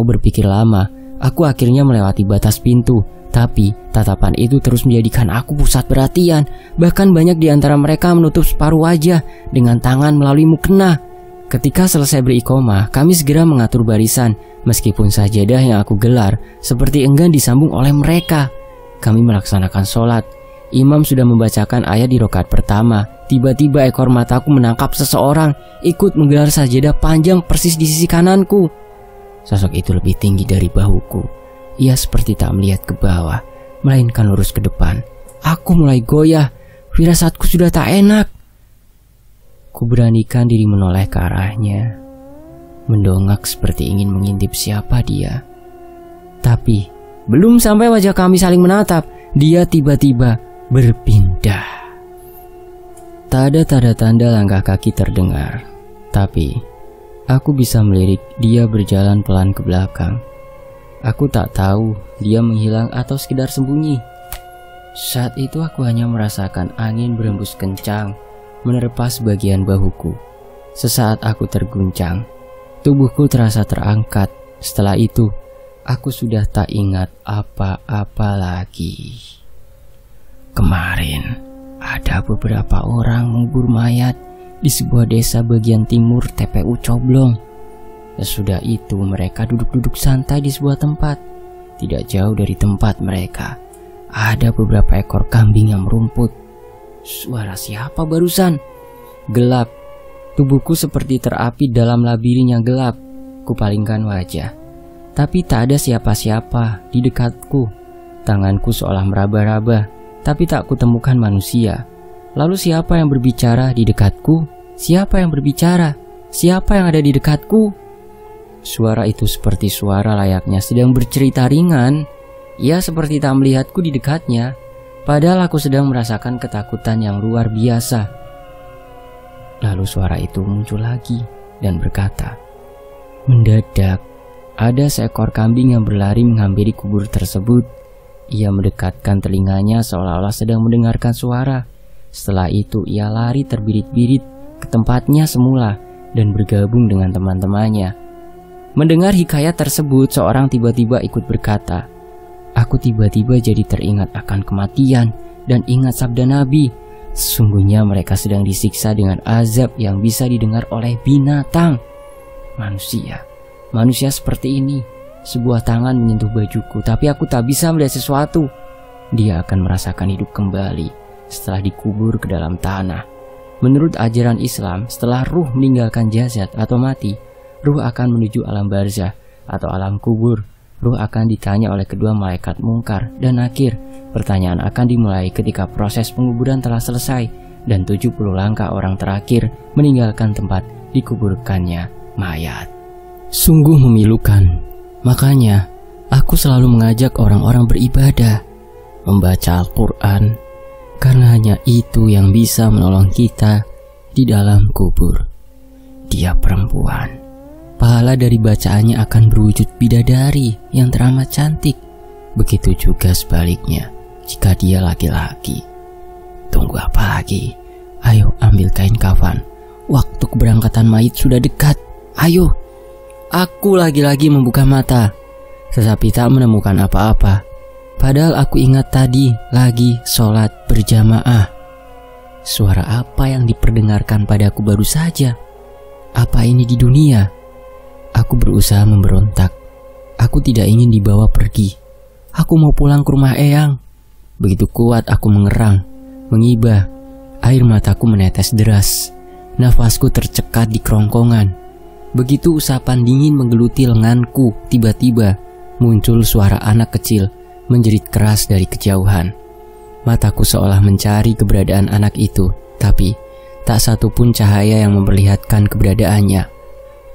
Mau berpikir lama, aku akhirnya melewati batas pintu. Tapi tatapan itu terus menjadikan aku pusat perhatian. Bahkan banyak di antara mereka menutup separuh wajah dengan tangan melalui mukena. Ketika selesai berikomah, kami segera mengatur barisan. Meskipun sajadah yang aku gelar seperti enggan disambung oleh mereka. Kami melaksanakan sholat. Imam sudah membacakan ayat di rokat pertama. Tiba-tiba ekor mataku menangkap seseorang ikut menggelar sajadah panjang persis di sisi kananku. Sosok itu lebih tinggi dari bahuku. Ia seperti tak melihat ke bawah, melainkan lurus ke depan. Aku mulai goyah, firasatku sudah tak enak. Kuberanikan diri menoleh ke arahnya, mendongak seperti ingin mengintip siapa dia. Tapi, belum sampai wajah kami saling menatap, dia tiba-tiba berpindah. Tak ada tanda-tanda langkah kaki terdengar, tapi Aku bisa melirik dia berjalan pelan ke belakang. Aku tak tahu dia menghilang atau sekedar sembunyi. Saat itu aku hanya merasakan angin berembus kencang menerpa bagian bahuku. Sesaat aku terguncang, tubuhku terasa terangkat. Setelah itu, aku sudah tak ingat apa-apa lagi. Kemarin, ada beberapa orang mengubur mayat di sebuah desa bagian timur TPU Coblong. Sesudah itu mereka duduk-duduk santai di sebuah tempat. Tidak jauh dari tempat mereka, ada beberapa ekor kambing yang merumput. Suara siapa barusan? Gelap. Tubuhku seperti terapi dalam labirin yang gelap. Kupalingkan wajah. Tapi tak ada siapa-siapa di dekatku. Tanganku seolah meraba-raba, tapi tak kutemukan manusia. Lalu siapa yang berbicara di dekatku? Siapa yang berbicara? Siapa yang ada di dekatku? Suara itu seperti suara layaknya sedang bercerita ringan. Ia seperti tak melihatku di dekatnya, padahal aku sedang merasakan ketakutan yang luar biasa. Lalu suara itu muncul lagi dan berkata, Mendadak, ada seekor kambing yang berlari menghampiri kubur tersebut. Ia mendekatkan telinganya seolah-olah sedang mendengarkan suara. Setelah itu ia lari terbirit-birit ke tempatnya semula dan bergabung dengan teman-temannya. Mendengar hikayat tersebut, seorang tiba-tiba ikut berkata, Aku tiba-tiba jadi teringat akan kematian dan ingat sabda Nabi. Sesungguhnya mereka sedang disiksa dengan azab yang bisa didengar oleh binatang. Manusia, manusia seperti ini. Sebuah tangan menyentuh bajuku, tapi aku tak bisa melihat sesuatu. Dia akan merasakan hidup kembali setelah dikubur ke dalam tanah. Menurut ajaran Islam, setelah ruh meninggalkan jasad atau mati, ruh akan menuju alam barzah atau alam kubur. Ruh akan ditanya oleh kedua malaikat mungkar dan akhir. Pertanyaan akan dimulai ketika proses penguburan telah selesai dan 70 langkah orang terakhir meninggalkan tempat dikuburkannya mayat. Sungguh memilukan. Makanya, aku selalu mengajak orang-orang beribadah, membaca Al-Quran, karena hanya itu yang bisa menolong kita di dalam kubur. Dia perempuan. Pahala dari bacaannya akan berwujud bidadari yang teramat cantik. Begitu juga sebaliknya jika dia laki-laki. Tunggu apa lagi? Ayo ambil kain kafan. Waktu keberangkatan mayit sudah dekat. Ayo. Aku lagi-lagi membuka mata. Tetapi tak menemukan apa-apa. Padahal aku ingat tadi lagi sholat berjamaah. Suara apa yang diperdengarkan padaku baru saja? Apa ini di dunia? Aku berusaha memberontak. Aku tidak ingin dibawa pergi. Aku mau pulang ke rumah Eyang. Begitu kuat aku mengerang, mengibah. Air mataku menetes deras. Nafasku tercekat di kerongkongan. Begitu usapan dingin menggeluti lenganku, tiba-tiba muncul suara anak kecil menjerit keras dari kejauhan. Mataku seolah mencari keberadaan anak itu, tapi tak satu pun cahaya yang memperlihatkan keberadaannya.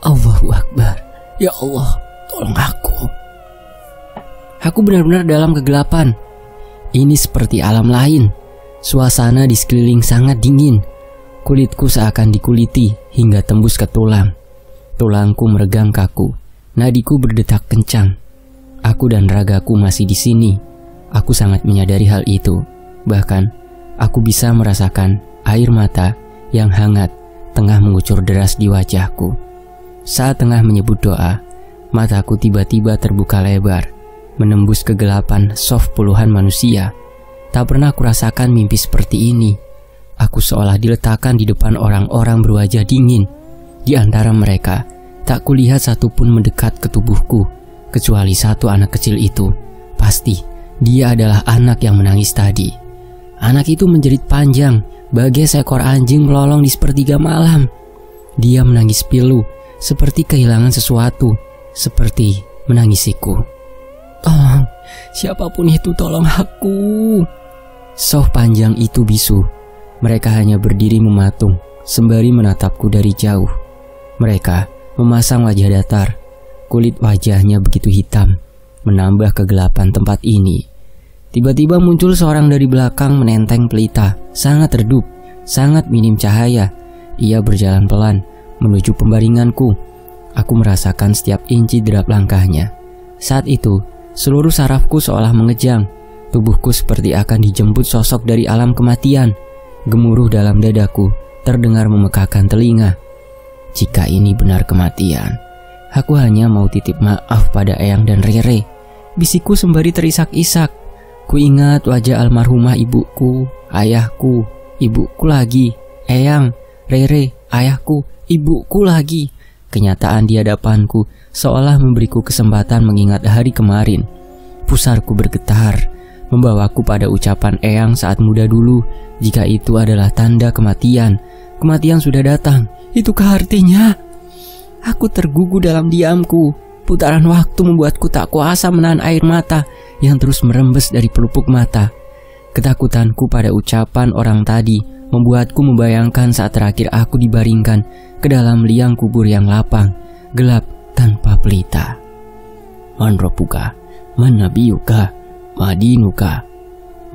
Allahu Akbar, ya Allah, tolong aku. Aku benar-benar dalam kegelapan. Ini seperti alam lain. Suasana di sekeliling sangat dingin. Kulitku seakan dikuliti hingga tembus ke tulang. Tulangku meregang kaku. Nadiku berdetak kencang. Aku dan ragaku masih di sini. Aku sangat menyadari hal itu. Bahkan, aku bisa merasakan air mata yang hangat tengah mengucur deras di wajahku. Saat tengah menyebut doa, Mataku tiba-tiba terbuka lebar, menembus kegelapan soft puluhan manusia. Tak pernah kurasakan mimpi seperti ini. Aku seolah diletakkan di depan orang-orang berwajah dingin. Di antara mereka, tak kulihat satupun mendekat ke tubuhku, kecuali satu anak kecil itu. Pasti, dia adalah anak yang menangis tadi. Anak itu menjerit panjang, bagai seekor anjing melolong di sepertiga malam. Dia menangis pilu, seperti kehilangan sesuatu, seperti menangisiku. Tolong, siapa pun itu tolong aku. Soh panjang itu bisu. Mereka hanya berdiri mematung, sembari menatapku dari jauh. Mereka memasang wajah datar. Kulit wajahnya begitu hitam, menambah kegelapan tempat ini. Tiba-tiba muncul seorang dari belakang menenteng pelita, sangat redup, sangat minim cahaya. Ia berjalan pelan menuju pembaringanku Aku merasakan setiap inci derap langkahnya. Saat itu, seluruh sarafku seolah mengejang. Tubuhku seperti akan dijemput sosok dari alam kematian. Gemuruh dalam dadaku, terdengar memekakan telinga. Jika ini benar kematian, aku hanya mau titip maaf pada Eyang dan Rere. Bisiku sembari terisak-isak. Ku ingat wajah almarhumah ibuku, ayahku, ibuku lagi, Eyang, Rere, ayahku, ibuku lagi. Kenyataan di hadapanku seolah memberiku kesempatan mengingat hari kemarin. Pusarku bergetar, membawaku pada ucapan Eyang saat muda dulu, jika itu adalah tanda kematian. Kematian sudah datang, itukah artinya? Aku tergugu dalam diamku. Putaran waktu membuatku tak kuasa menahan air mata yang terus merembes dari pelupuk mata. Ketakutanku pada ucapan orang tadi membuatku membayangkan saat terakhir aku dibaringkan ke dalam liang kubur yang lapang, gelap tanpa pelita. Man robuka, madinuka,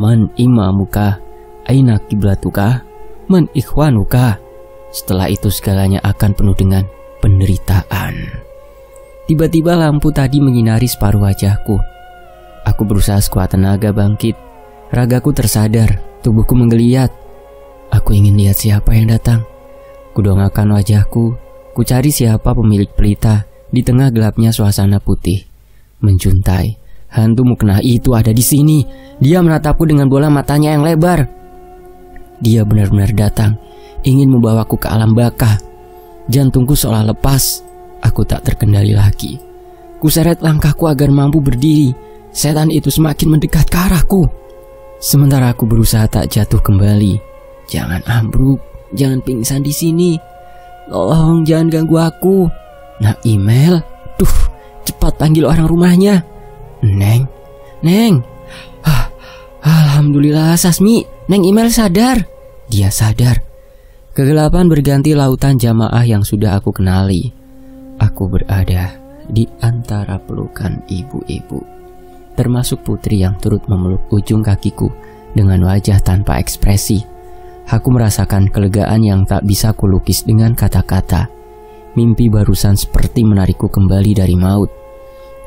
man imamuka, aina kiblatuka, man ikhwanuka. Setelah itu segalanya akan penuh dengan penderitaan. Tiba-tiba lampu tadi menyinari separuh wajahku. Aku berusaha sekuat tenaga bangkit. Ragaku tersadar, tubuhku menggeliat. Aku ingin lihat siapa yang datang. Kudongakan wajahku, ku cari siapa pemilik pelita di tengah gelapnya suasana putih. Menjuntai, hantu mukna itu ada di sini. Dia menatapku dengan bola matanya yang lebar. Dia benar-benar datang, ingin membawaku ke alam baka. Jantungku seolah lepas, aku tak terkendali lagi. Kuseret langkahku agar mampu berdiri. Setan itu semakin mendekat ke arahku. Sementara aku berusaha tak jatuh kembali. Jangan ambruk, Jangan pingsan di sini. Tolong jangan ganggu aku. Nah email, tuh cepat panggil orang rumahnya. Neng, Neng. Ah, Alhamdulillah Sasmi, Neng email sadar. Dia sadar. Kegelapan berganti lautan jamaah yang sudah aku kenali. Aku berada di antara pelukan ibu-ibu. Termasuk putri yang turut memeluk ujung kakiku dengan wajah tanpa ekspresi. Aku merasakan kelegaan yang tak bisa kulukis dengan kata-kata. Mimpi barusan seperti menarikku kembali dari maut.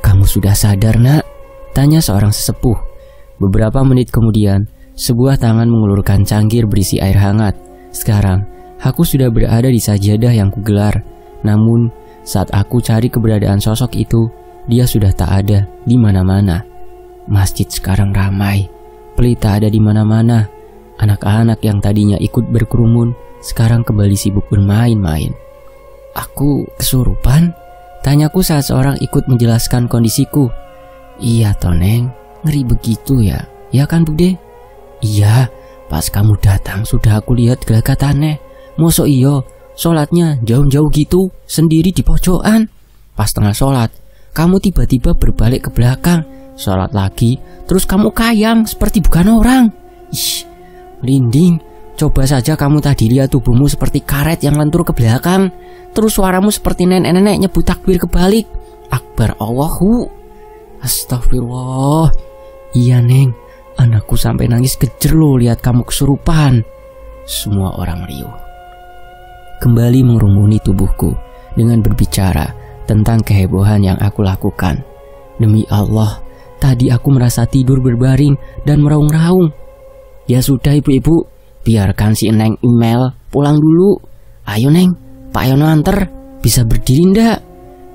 Kamu sudah sadar nak? Tanya seorang sesepuh. Beberapa menit kemudian, sebuah tangan mengulurkan cangkir berisi air hangat. Sekarang, aku sudah berada di sajadah yang kugelar. Namun, saat aku cari keberadaan sosok itu, dia sudah tak ada di mana-mana. Masjid sekarang ramai, pelita ada di mana-mana, Anak-anak yang tadinya ikut berkerumun sekarang kembali sibuk bermain-main. Aku kesurupan? Tanyaku saat seorang ikut menjelaskan kondisiku. Iya Toneng, ngeri begitu ya. Ya kan Bude? Iya, pas kamu datang sudah aku lihat gelagatannya. Mosok iyo, sholatnya jauh-jauh gitu, sendiri di pojokan. Pas tengah sholat, kamu tiba-tiba berbalik ke belakang, sholat lagi, terus kamu kayang seperti bukan orang. Ih, Linding, coba saja kamu tadi lihat tubuhmu seperti karet yang lentur ke belakang. Terus suaramu seperti nenek-nenek nyebut takbir kebalik. Akbar Allahu. Astagfirullah. Iya neng, anakku sampai nangis kejer lo lihat kamu kesurupan. Semua orang riuh. Kembali mengerumuni tubuhku dengan berbicara tentang kehebohan yang aku lakukan. Demi Allah, tadi aku merasa tidur berbaring dan meraung-raung Ya sudah ibu-ibu, biarkan si Neng email pulang dulu. Ayo Neng, Pak Yono anter, bisa berdiri ndak?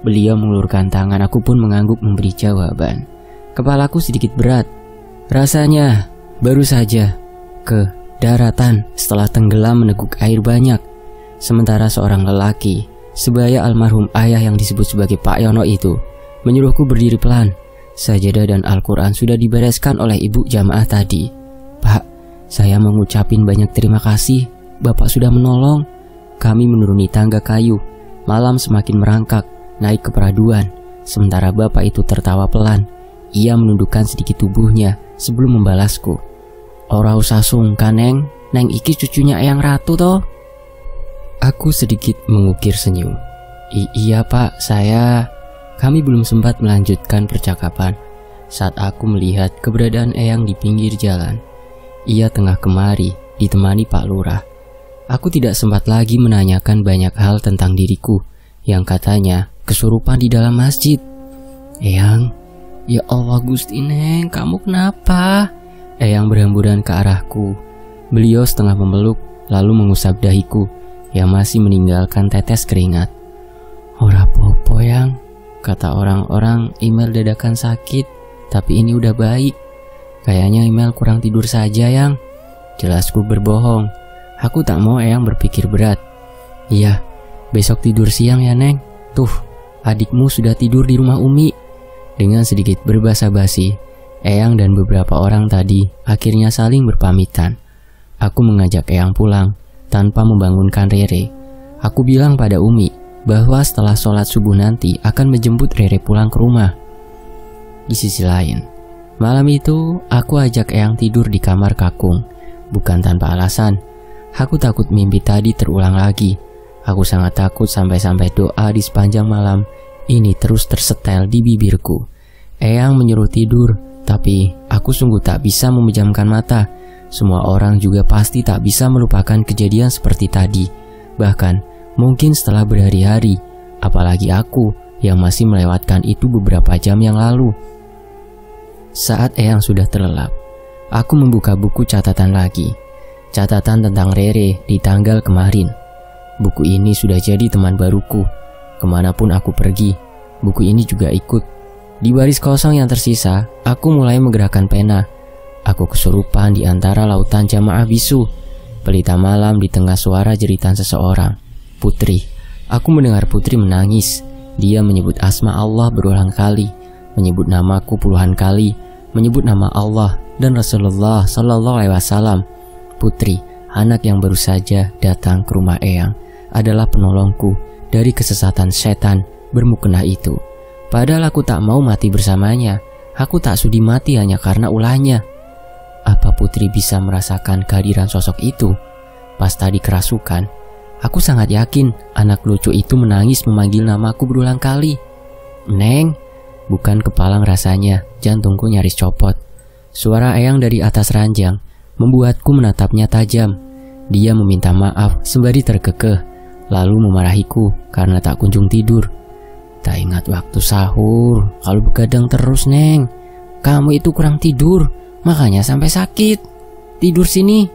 Beliau mengulurkan tangan, aku pun mengangguk memberi jawaban. Kepalaku sedikit berat. Rasanya baru saja ke daratan setelah tenggelam meneguk air banyak. Sementara seorang lelaki, sebaya almarhum ayah yang disebut sebagai Pak Yono itu, menyuruhku berdiri pelan. Sajadah dan Al-Quran sudah dibereskan oleh ibu jamaah tadi. Pak, saya mengucapin banyak terima kasih. Bapak sudah menolong. Kami menuruni tangga kayu. Malam semakin merangkak, naik ke peraduan. Sementara bapak itu tertawa pelan. Ia menundukkan sedikit tubuhnya sebelum membalasku. Ora usah sungkan, Neng. Neng iki cucunya Eyang Ratu toh. Aku sedikit mengukir senyum. I iya pak, saya kami belum sempat melanjutkan percakapan saat aku melihat keberadaan Eyang di pinggir jalan. Ia tengah kemari, ditemani Pak Lurah. Aku tidak sempat lagi menanyakan banyak hal tentang diriku yang katanya kesurupan di dalam masjid. Eyang, ya Allah Gusti Neng, kamu kenapa? Eyang berhamburan ke arahku. Beliau setengah memeluk lalu mengusap dahiku yang masih meninggalkan tetes keringat. Ora popo yang Kata orang-orang email dadakan sakit, tapi ini udah baik. Kayaknya email kurang tidur saja yang. Jelasku berbohong. Aku tak mau Eyang berpikir berat. Iya, besok tidur siang ya Neng. Tuh, adikmu sudah tidur di rumah Umi. Dengan sedikit berbahasa basi, Eyang dan beberapa orang tadi akhirnya saling berpamitan. Aku mengajak Eyang pulang tanpa membangunkan Rere. Aku bilang pada Umi bahwa setelah sholat subuh nanti akan menjemput Rere pulang ke rumah. Di sisi lain, malam itu aku ajak Eyang tidur di kamar kakung, bukan tanpa alasan. Aku takut mimpi tadi terulang lagi. Aku sangat takut sampai-sampai doa di sepanjang malam ini terus tersetel di bibirku. Eyang menyuruh tidur, tapi aku sungguh tak bisa memejamkan mata. Semua orang juga pasti tak bisa melupakan kejadian seperti tadi. Bahkan Mungkin setelah berhari-hari, apalagi aku yang masih melewatkan itu beberapa jam yang lalu. Saat Eyang sudah terlelap, aku membuka buku catatan lagi. Catatan tentang Rere di tanggal kemarin. Buku ini sudah jadi teman baruku. Ke mana pun aku pergi, buku ini juga ikut. Di baris kosong yang tersisa, aku mulai menggerakkan pena. Aku kesurupan di antara lautan jamaah bisu. Pelita malam di tengah suara jeritan seseorang. Putri. Aku mendengar Putri menangis. Dia menyebut asma Allah berulang kali, menyebut namaku puluhan kali, menyebut nama Allah dan Rasulullah Shallallahu Alaihi Wasallam. Putri, anak yang baru saja datang ke rumah Eyang, adalah penolongku dari kesesatan setan bermukena itu. Padahal aku tak mau mati bersamanya. Aku tak sudi mati hanya karena ulahnya. Putri bisa merasakan kehadiran sosok itu? Pas tadi kerasukan, Aku sangat yakin anak lucu itu menangis memanggil namaku berulang kali. Neng, bukan kepalang rasanya, jantungku nyaris copot. Suara Eyang dari atas ranjang membuatku menatapnya tajam. Dia meminta maaf sembari terkekeh, lalu memarahiku karena tak kunjung tidur. Tak ingat waktu sahur, kalau begadang terus, Neng. Kamu itu kurang tidur, makanya sampai sakit. Tidur sini.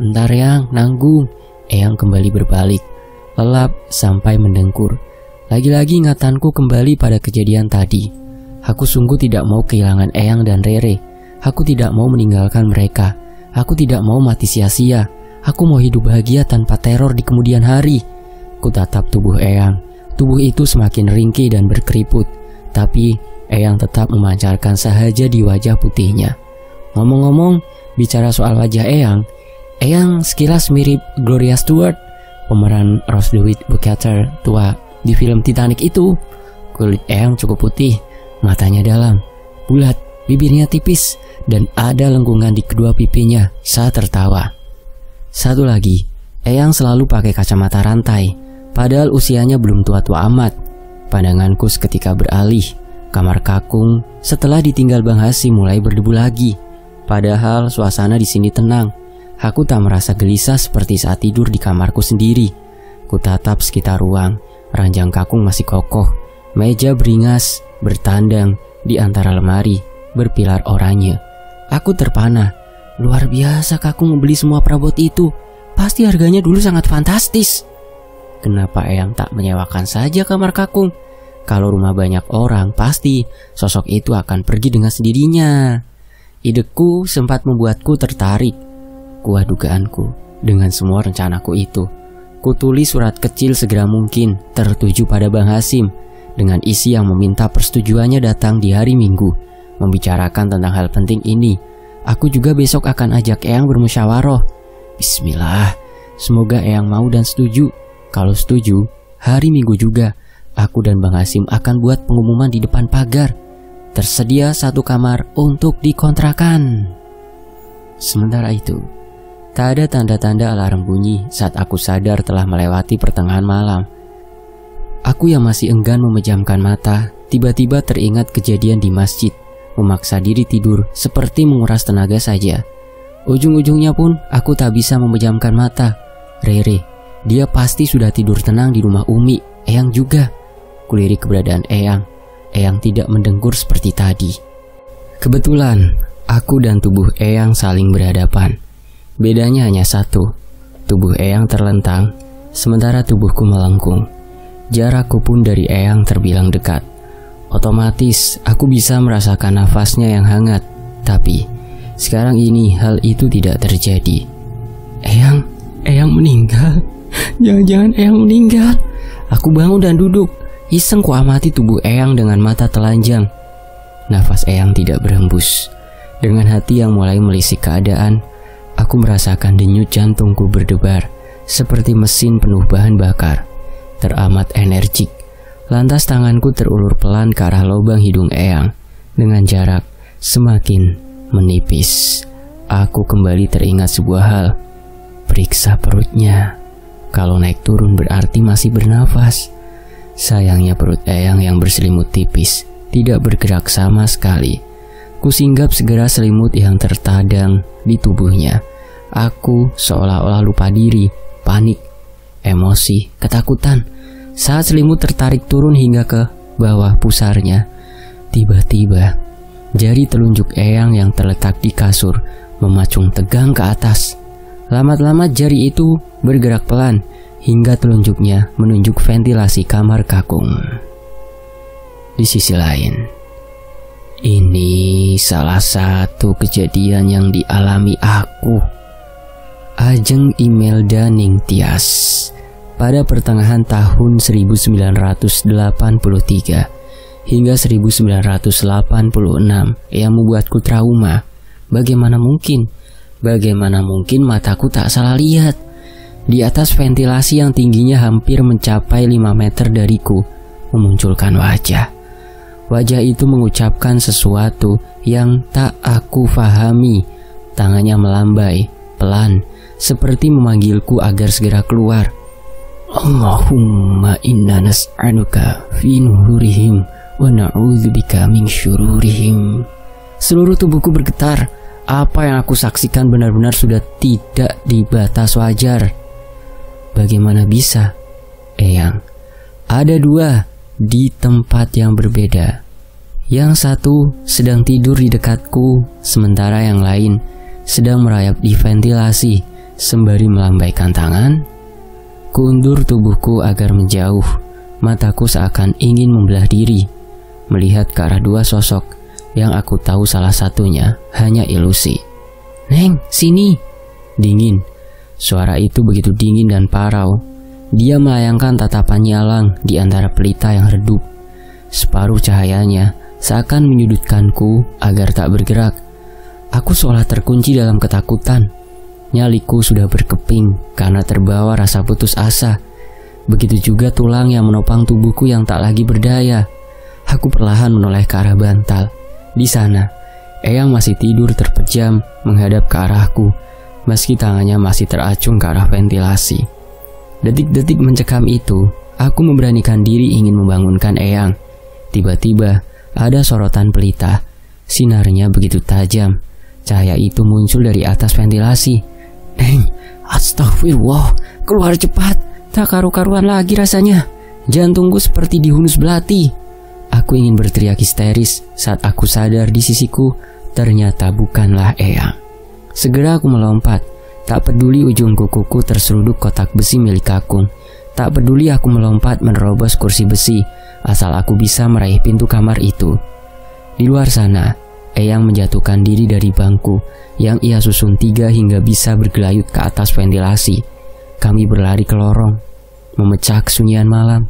Ntar yang nanggung Eyang kembali berbalik, lelap sampai mendengkur. Lagi-lagi ingatanku kembali pada kejadian tadi. Aku sungguh tidak mau kehilangan Eyang dan Rere. Aku tidak mau meninggalkan mereka. Aku tidak mau mati sia-sia. Aku mau hidup bahagia tanpa teror di kemudian hari. Ku tatap tubuh Eyang. Tubuh itu semakin ringkih dan berkeriput. Tapi Eyang tetap memancarkan sahaja di wajah putihnya. Ngomong-ngomong, bicara soal wajah Eyang, Eyang sekilas mirip Gloria Stewart, pemeran Rose DeWitt Bukater tua di film Titanic itu. Kulit Eyang cukup putih, matanya dalam, bulat, bibirnya tipis, dan ada lengkungan di kedua pipinya saat tertawa. Satu lagi, Eyang selalu pakai kacamata rantai, padahal usianya belum tua-tua amat. Pandanganku seketika beralih, kamar kakung setelah ditinggal Bang Hasi mulai berdebu lagi. Padahal suasana di sini tenang, Aku tak merasa gelisah seperti saat tidur di kamarku sendiri. Ku tatap sekitar ruang, ranjang kakung masih kokoh, meja beringas, bertandang di antara lemari, berpilar oranye. Aku terpana. Luar biasa kakung membeli semua perabot itu. Pasti harganya dulu sangat fantastis. Kenapa Eyang tak menyewakan saja kamar kakung? Kalau rumah banyak orang, pasti sosok itu akan pergi dengan sendirinya. Ideku sempat membuatku tertarik. Kuah dugaanku dengan semua rencanaku itu. Kutulis surat kecil segera mungkin tertuju pada Bang Hasim dengan isi yang meminta persetujuannya datang di hari Minggu membicarakan tentang hal penting ini. Aku juga besok akan ajak Eyang bermusyawarah. Bismillah, semoga Eyang mau dan setuju. Kalau setuju, hari Minggu juga aku dan Bang Hasim akan buat pengumuman di depan pagar. Tersedia satu kamar untuk dikontrakan. Sementara itu, Tak ada tanda-tanda alarm bunyi saat aku sadar telah melewati pertengahan malam. Aku yang masih enggan memejamkan mata, tiba-tiba teringat kejadian di masjid, memaksa diri tidur seperti menguras tenaga saja. Ujung-ujungnya pun aku tak bisa memejamkan mata. Rere, dia pasti sudah tidur tenang di rumah Umi, Eyang juga. Kulirik keberadaan Eyang. Eyang tidak mendengkur seperti tadi. Kebetulan, aku dan tubuh Eyang saling berhadapan. Bedanya hanya satu, tubuh Eyang terlentang, sementara tubuhku melengkung. Jarakku pun dari Eyang terbilang dekat. Otomatis aku bisa merasakan nafasnya yang hangat, tapi sekarang ini hal itu tidak terjadi. Eyang, Eyang meninggal. Jangan-jangan Eyang meninggal. Aku bangun dan duduk, iseng ku amati tubuh Eyang dengan mata telanjang. Nafas Eyang tidak berhembus. Dengan hati yang mulai melisik keadaan, Aku merasakan denyut jantungku berdebar seperti mesin penuh bahan bakar. Teramat energik. Lantas tanganku terulur pelan ke arah lubang hidung Eyang dengan jarak semakin menipis. Aku kembali teringat sebuah hal. Periksa perutnya. Kalau naik turun berarti masih bernafas. Sayangnya perut Eyang yang berselimut tipis tidak bergerak sama sekali. Kusinggap segera selimut yang tertadang di tubuhnya. Aku seolah-olah lupa diri, panik, emosi, ketakutan. Saat selimut tertarik turun hingga ke bawah pusarnya, tiba-tiba jari telunjuk Eyang yang terletak di kasur memacung tegang ke atas. Lama-lama jari itu bergerak pelan hingga telunjuknya menunjuk ventilasi kamar kakung. Di sisi lain, ini salah satu kejadian yang dialami aku. Ajeng Imelda Ningtyas pada pertengahan tahun 1983 hingga 1986 yang membuatku trauma. Bagaimana mungkin? Bagaimana mungkin mataku tak salah lihat? Di atas ventilasi yang tingginya hampir mencapai 5 meter dariku memunculkan wajah Wajah itu mengucapkan sesuatu yang tak aku fahami. Tangannya melambai, pelan, seperti memanggilku agar segera keluar. Allahumma inna nas'aluka fi nuhurihim wa na'udzubika min syururihim. Seluruh tubuhku bergetar. Apa yang aku saksikan benar-benar sudah tidak di batas wajar. Bagaimana bisa? Eyang, ada dua di tempat yang berbeda. Yang satu sedang tidur di dekatku, sementara yang lain sedang merayap di ventilasi sembari melambaikan tangan. Kundur tubuhku agar menjauh, mataku seakan ingin membelah diri, melihat ke arah dua sosok yang aku tahu salah satunya hanya ilusi. Neng, sini! Dingin. Suara itu begitu dingin dan parau dia melayangkan tatapan nyalang di antara pelita yang redup. Separuh cahayanya seakan menyudutkanku agar tak bergerak. Aku seolah terkunci dalam ketakutan. Nyaliku sudah berkeping karena terbawa rasa putus asa. Begitu juga tulang yang menopang tubuhku yang tak lagi berdaya. Aku perlahan menoleh ke arah bantal. Di sana, Eyang masih tidur terpejam menghadap ke arahku, meski tangannya masih teracung ke arah ventilasi. Detik-detik mencekam itu, aku memberanikan diri ingin membangunkan Eyang. Tiba-tiba, ada sorotan pelita. Sinarnya begitu tajam. Cahaya itu muncul dari atas ventilasi. Neng, astagfirullah, keluar cepat. Tak karu-karuan lagi rasanya. Jantungku seperti dihunus belati. Aku ingin berteriak histeris saat aku sadar di sisiku ternyata bukanlah Eyang. Segera aku melompat Tak peduli ujung kukuku terseruduk kotak besi milik kakung. Tak peduli aku melompat menerobos kursi besi, asal aku bisa meraih pintu kamar itu. Di luar sana, Eyang menjatuhkan diri dari bangku yang ia susun tiga hingga bisa bergelayut ke atas ventilasi. Kami berlari ke lorong, memecah kesunyian malam,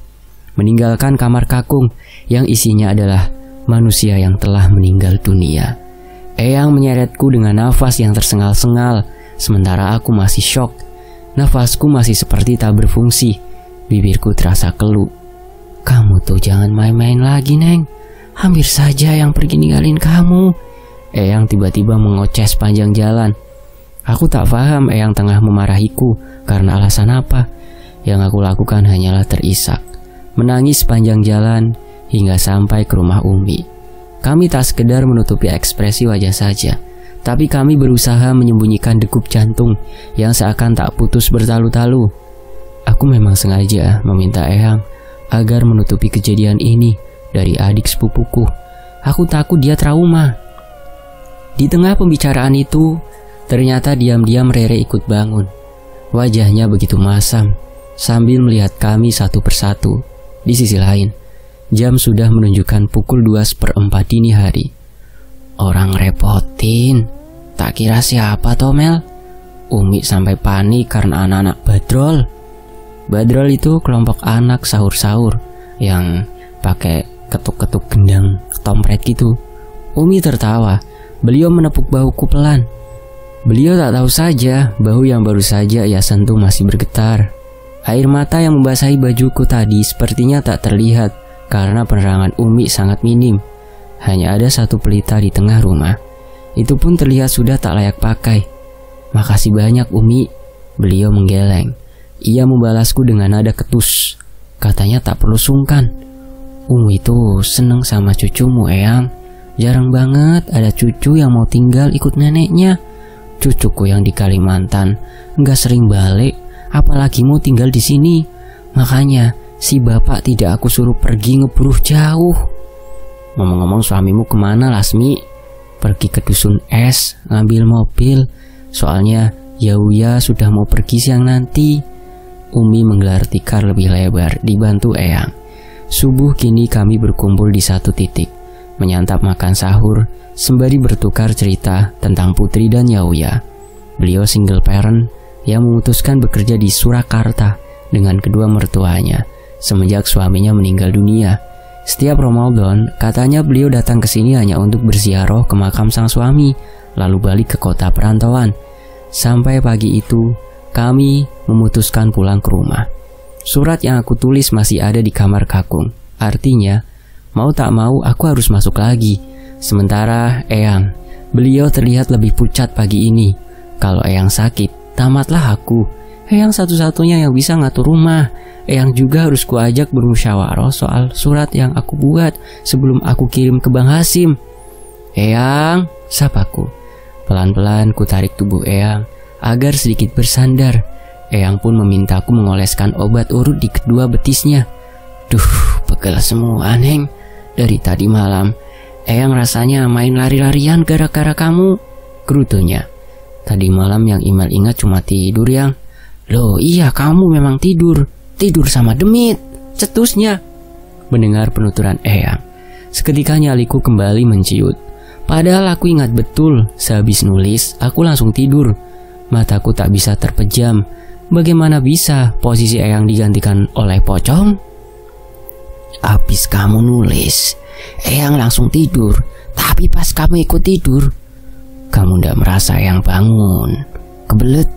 meninggalkan kamar kakung yang isinya adalah manusia yang telah meninggal dunia. Eyang menyeretku dengan nafas yang tersengal-sengal, sementara aku masih shock. Nafasku masih seperti tak berfungsi. Bibirku terasa keluh. Kamu tuh jangan main-main lagi, Neng. Hampir saja yang pergi ninggalin kamu. Eyang tiba-tiba mengoceh sepanjang jalan. Aku tak paham Eyang tengah memarahiku karena alasan apa. Yang aku lakukan hanyalah terisak. Menangis sepanjang jalan hingga sampai ke rumah Umi. Kami tak sekedar menutupi ekspresi wajah saja, tapi kami berusaha menyembunyikan degup jantung yang seakan tak putus bertalu-talu. Aku memang sengaja meminta Eyang agar menutupi kejadian ini dari adik sepupuku. Aku takut dia trauma. Di tengah pembicaraan itu, ternyata diam-diam Rere ikut bangun. Wajahnya begitu masam, sambil melihat kami satu persatu. Di sisi lain, jam sudah menunjukkan pukul 2 seperempat dini hari. Orang repotin, tak kira siapa Tomel. Umi sampai panik karena anak-anak badrol. Badrol itu kelompok anak sahur-sahur yang pakai ketuk-ketuk gendang tompret gitu. Umi tertawa. Beliau menepuk bahuku pelan. Beliau tak tahu saja bahu yang baru saja ia sentuh masih bergetar. Air mata yang membasahi bajuku tadi sepertinya tak terlihat karena penerangan Umi sangat minim. Hanya ada satu pelita di tengah rumah. Itu pun terlihat sudah tak layak pakai. Makasih banyak Umi. Beliau menggeleng. Ia membalasku dengan nada ketus. Katanya tak perlu sungkan. Umi itu seneng sama cucumu, Eyang. Jarang banget ada cucu yang mau tinggal ikut neneknya. Cucuku yang di Kalimantan nggak sering balik, apalagi mau tinggal di sini. Makanya si bapak tidak aku suruh pergi ngeburuh jauh. Ngomong-ngomong suamimu ke mana Lasmi? Pergi ke dusun es, ngambil mobil. Soalnya Yauya sudah mau pergi siang nanti. Umi menggelar tikar lebih lebar dibantu Eyang. Subuh kini kami berkumpul di satu titik, menyantap makan sahur sembari bertukar cerita tentang Putri dan Yauya. Beliau single parent yang memutuskan bekerja di Surakarta dengan kedua mertuanya semenjak suaminya meninggal dunia. Setiap Ramadan, katanya beliau datang ke sini hanya untuk berziarah ke makam sang suami, lalu balik ke kota perantauan. Sampai pagi itu, kami memutuskan pulang ke rumah. Surat yang aku tulis masih ada di kamar kakung. Artinya, mau tak mau aku harus masuk lagi. Sementara Eyang, beliau terlihat lebih pucat pagi ini. Kalau Eyang sakit, tamatlah aku. Eyang satu-satunya yang bisa ngatur rumah. Eyang juga harus kuajak bermusyawarah soal surat yang aku buat sebelum aku kirim ke Bang Hasim. Eyang, sapaku. Pelan-pelan ku tarik tubuh Eyang agar sedikit bersandar. Eyang pun memintaku mengoleskan obat urut di kedua betisnya. Duh, pegel semua, Neng. Dari tadi malam, Eyang rasanya main lari-larian gara-gara kamu. Gerutunya. Tadi malam yang email ingat cuma tidur yang. Loh iya kamu memang tidur. Tidur sama demit. Cetusnya. Mendengar penuturan Eyang. Seketika nyaliku kembali menciut. Padahal aku ingat betul, sehabis nulis, aku langsung tidur. Mataku tak bisa terpejam. Bagaimana bisa posisi Eyang digantikan oleh pocong? Habis kamu nulis, Eyang langsung tidur. Tapi pas kamu ikut tidur, kamu ndak merasa Eyang bangun. Kebelet,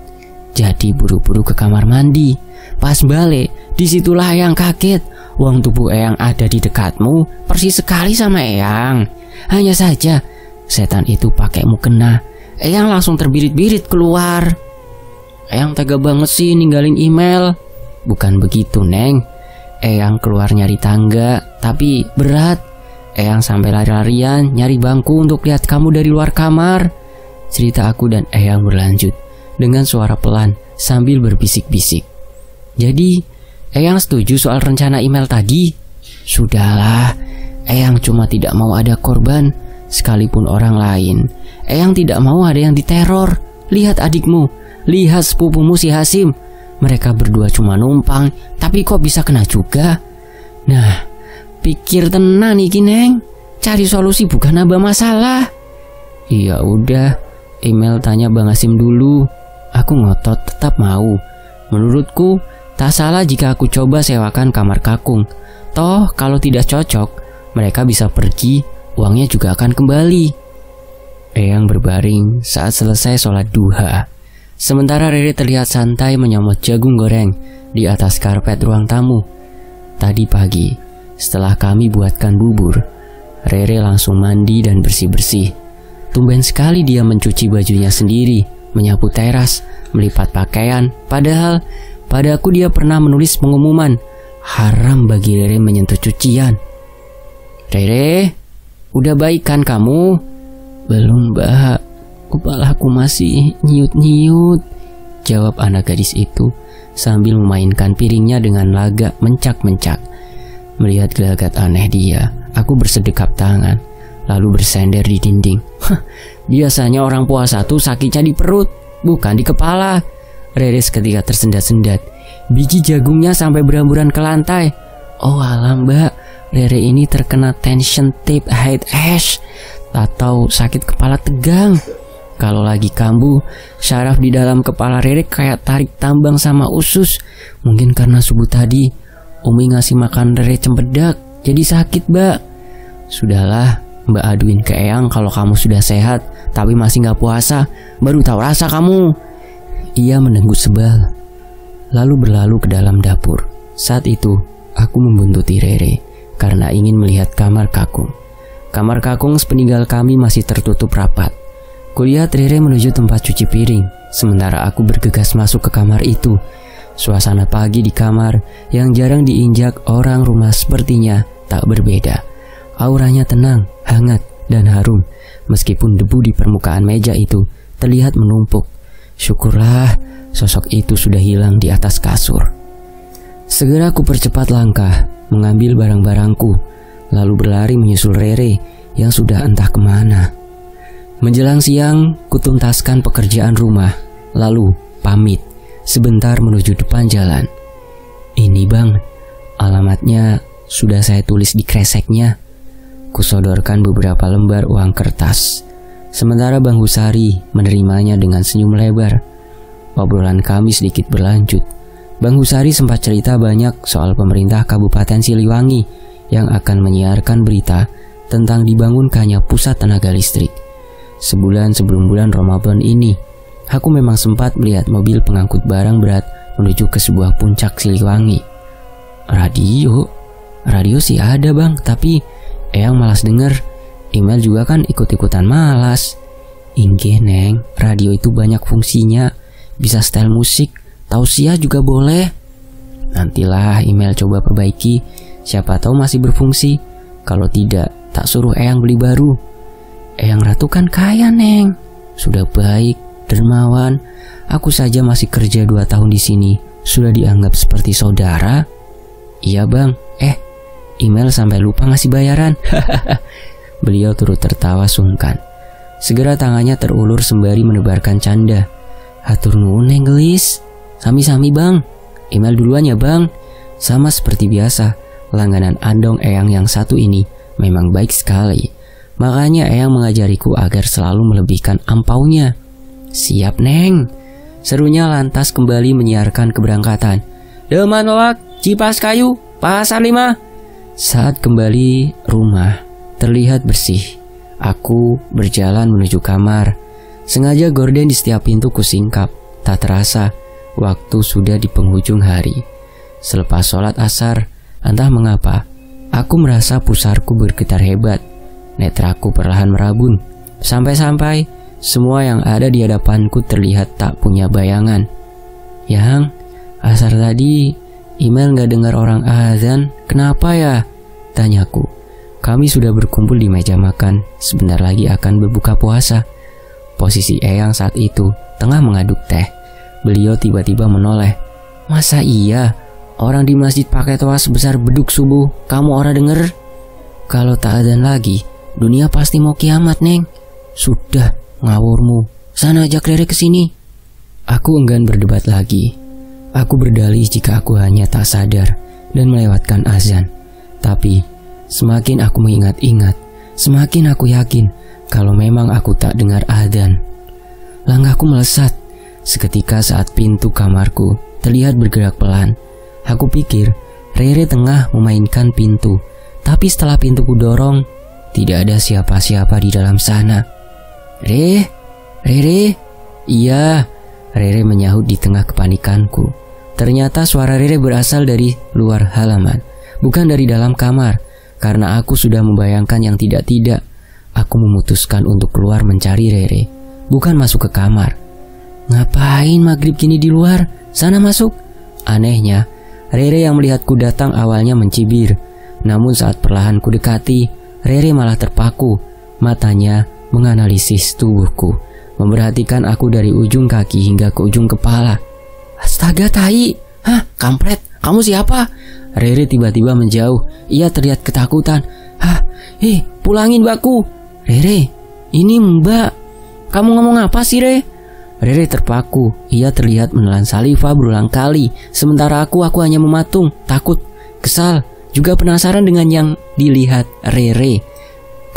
jadi buru-buru ke kamar mandi. Pas balik, di situlah Eyang kaget. Uang tubuh Eyang ada di dekatmu, persis sekali sama Eyang. Hanya saja, setan itu pakai mukena Eyang langsung terbirit-birit keluar. Eyang tega banget sih ninggalin email. Bukan begitu, Neng. Eyang keluar nyari tangga, tapi berat. Eyang sampai lari-larian nyari bangku untuk lihat kamu dari luar kamar. Cerita aku dan Eyang berlanjut dengan suara pelan sambil berbisik-bisik. Jadi, Eyang setuju soal rencana email tadi? Sudahlah, Eyang cuma tidak mau ada korban sekalipun orang lain. Eyang tidak mau ada yang diteror. Lihat adikmu, lihat sepupumu si Hasim. Mereka berdua cuma numpang, tapi kok bisa kena juga? Nah, Pikir tenang nih Neng. Cari solusi bukan nambah masalah. Iya udah, email tanya Bang Asim dulu. Aku ngotot tetap mau. Menurutku, tak salah jika aku coba sewakan kamar kakung. Toh, kalau tidak cocok, mereka bisa pergi, uangnya juga akan kembali. Eyang berbaring saat selesai sholat duha. Sementara Rere terlihat santai menyomot jagung goreng di atas karpet ruang tamu. Tadi pagi, setelah kami buatkan bubur, Rere langsung mandi dan bersih-bersih. Tumben sekali dia mencuci bajunya sendiri, menyapu teras, melipat pakaian. Padahal padaku dia pernah menulis pengumuman, haram bagi Rere menyentuh cucian. Rere, udah baik kan kamu? Belum, Mbak. Kepalaku masih nyiut-nyiut. Jawab anak gadis itu sambil memainkan piringnya dengan lagak mencak-mencak. Melihat gelagat aneh dia, aku bersedekap tangan, lalu bersender di dinding. biasanya orang puasa tuh sakitnya di perut, bukan di kepala. Reres ketika tersendat-sendat. Biji jagungnya sampai beramburan ke lantai. Oh alam mbak, Rere ini terkena tension tape head ash atau sakit kepala tegang. Kalau lagi kambuh, syaraf di dalam kepala Rere kayak tarik tambang sama usus. Mungkin karena subuh tadi Umi ngasih makan rere cempedak, jadi sakit, Mbak. Sudahlah, Mbak aduin ke Eyang kalau kamu sudah sehat, tapi masih nggak puasa, baru tahu rasa kamu. Ia menenggut sebal, lalu berlalu ke dalam dapur. Saat itu, aku membuntuti Rere karena ingin melihat kamar kakung. Kamar kakung sepeninggal kami masih tertutup rapat. Kulihat Rere menuju tempat cuci piring, sementara aku bergegas masuk ke kamar itu Suasana pagi di kamar yang jarang diinjak orang rumah sepertinya tak berbeda. Auranya tenang, hangat, dan harum. Meskipun debu di permukaan meja itu terlihat menumpuk. Syukurlah sosok itu sudah hilang di atas kasur. Segera aku percepat langkah, mengambil barang-barangku, lalu berlari menyusul Rere yang sudah entah ke mana. Menjelang siang, kutuntaskan pekerjaan rumah, lalu pamit sebentar menuju depan jalan. Ini bang, alamatnya sudah saya tulis di kreseknya. Kusodorkan beberapa lembar uang kertas. Sementara Bang Husari menerimanya dengan senyum lebar. Obrolan kami sedikit berlanjut. Bang Husari sempat cerita banyak soal pemerintah Kabupaten Siliwangi yang akan menyiarkan berita tentang dibangunkannya pusat tenaga listrik. Sebulan sebelum bulan Ramadan ini, Aku memang sempat melihat mobil pengangkut barang berat menuju ke sebuah puncak Siliwangi. Radio? Radio sih ada bang, tapi Eyang malas denger. Email juga kan ikut-ikutan malas. Inge neng, radio itu banyak fungsinya. Bisa style musik, tausiah juga boleh. Nantilah email coba perbaiki, siapa tahu masih berfungsi. Kalau tidak, tak suruh Eyang beli baru. Eyang Ratu kan kaya neng, sudah baik, dermawan, aku saja masih kerja dua tahun di sini, sudah dianggap seperti saudara. Iya bang, eh, email sampai lupa ngasih bayaran. Beliau turut tertawa sungkan. Segera tangannya terulur sembari menebarkan canda. Hatur nuhun gelis. Sami-sami bang. Email duluan ya bang. Sama seperti biasa, langganan andong Eyang yang satu ini memang baik sekali. Makanya Eyang mengajariku agar selalu melebihkan ampaunya. Siap, Neng. Serunya lantas kembali menyiarkan keberangkatan. Deman Wawak, Cipas Kayu, Pasar Lima. Saat kembali rumah, terlihat bersih. Aku berjalan menuju kamar. Sengaja gorden di setiap pintu kusingkap. Tak terasa, waktu sudah di penghujung hari. Selepas sholat asar, entah mengapa, aku merasa pusarku bergetar hebat. Netraku perlahan merabun. Sampai-sampai semua yang ada di hadapanku terlihat tak punya bayangan. Yang, asar tadi email nggak dengar orang azan, kenapa ya? Tanyaku. Kami sudah berkumpul di meja makan, sebentar lagi akan berbuka puasa. Posisi Eyang saat itu tengah mengaduk teh. Beliau tiba-tiba menoleh. Masa iya? Orang di masjid pakai toa sebesar beduk subuh, kamu orang denger? Kalau tak azan lagi, dunia pasti mau kiamat, Neng. Sudah, Ngawurmu, sana ajak Rere ke sini. Aku enggan berdebat lagi. Aku berdalih jika aku hanya tak sadar dan melewatkan azan. Tapi, Semakin aku mengingat-ingat, semakin aku yakin kalau memang aku tak dengar adzan. Langkahku melesat. Seketika saat pintu kamarku terlihat bergerak pelan, aku pikir Rere tengah memainkan pintu. Tapi setelah pintuku dorong, tidak ada siapa-siapa di dalam sana. Re, Rere, iya, Rere menyahut di tengah kepanikanku. Ternyata suara Rere berasal dari luar halaman, bukan dari dalam kamar. Karena aku sudah membayangkan yang tidak-tidak, aku memutuskan untuk keluar mencari Rere, bukan masuk ke kamar. Ngapain maghrib gini di luar? Sana masuk. Anehnya, Rere yang melihatku datang awalnya mencibir. Namun saat perlahan ku dekati, Rere malah terpaku. Matanya menganalisis tubuhku, memperhatikan aku dari ujung kaki hingga ke ujung kepala. Astaga tai, hah kampret, kamu siapa? Rere tiba-tiba menjauh. Ia terlihat ketakutan. Hah, eh, pulangin baku. Rere, ini mbak. Kamu ngomong apa sih, Re? Rere terpaku. Ia terlihat menelan saliva berulang kali. Sementara aku, aku hanya mematung, takut, kesal, juga penasaran dengan yang dilihat Rere.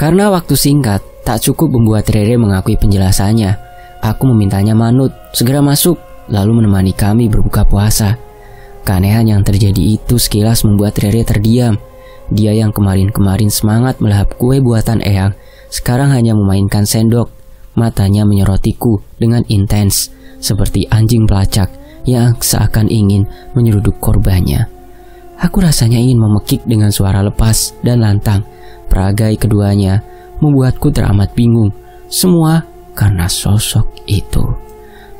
Karena waktu singkat, tak cukup membuat Rere mengakui penjelasannya. Aku memintanya manut, segera masuk, lalu menemani kami berbuka puasa. Keanehan yang terjadi itu sekilas membuat Rere terdiam. Dia yang kemarin-kemarin semangat melahap kue buatan Eyang, sekarang hanya memainkan sendok. Matanya menyerotiku dengan intens, seperti anjing pelacak yang seakan ingin menyeruduk korbannya. Aku rasanya ingin memekik dengan suara lepas dan lantang. Peragai keduanya membuatku teramat bingung. Semua karena sosok itu.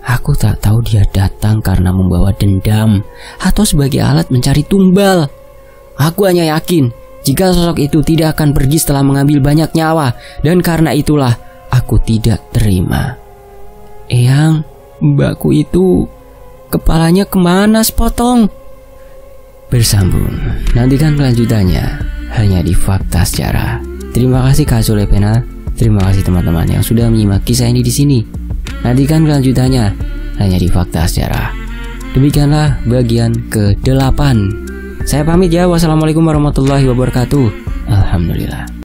Aku tak tahu dia datang karena membawa dendam atau sebagai alat mencari tumbal. Aku hanya yakin jika sosok itu tidak akan pergi setelah mengambil banyak nyawa dan karena itulah aku tidak terima. Eyang, mbakku itu kepalanya ke mana sepotong? Bersambung, nantikan kelanjutannya hanya di Fakta Sejarah. Terima kasih Kak Sulepena, terima kasih teman-teman yang sudah menyimak kisah ini di sini. Nantikan kelanjutannya hanya di Fakta Sejarah. Demikianlah bagian ke-8. Saya pamit ya. Wassalamualaikum warahmatullahi wabarakatuh. Alhamdulillah.